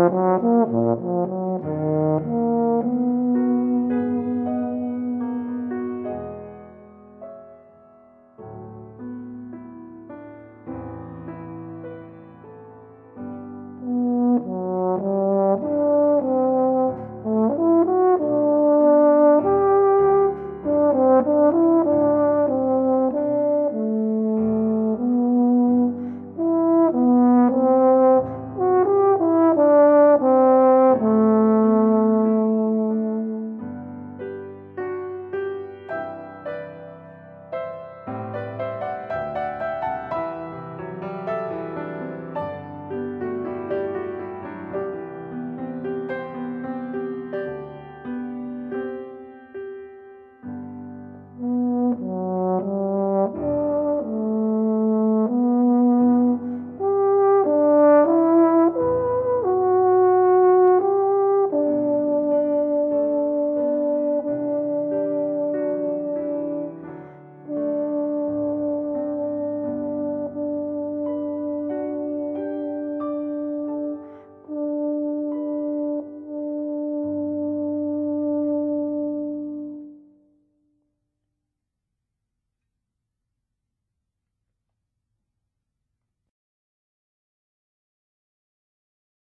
Mm-hmm.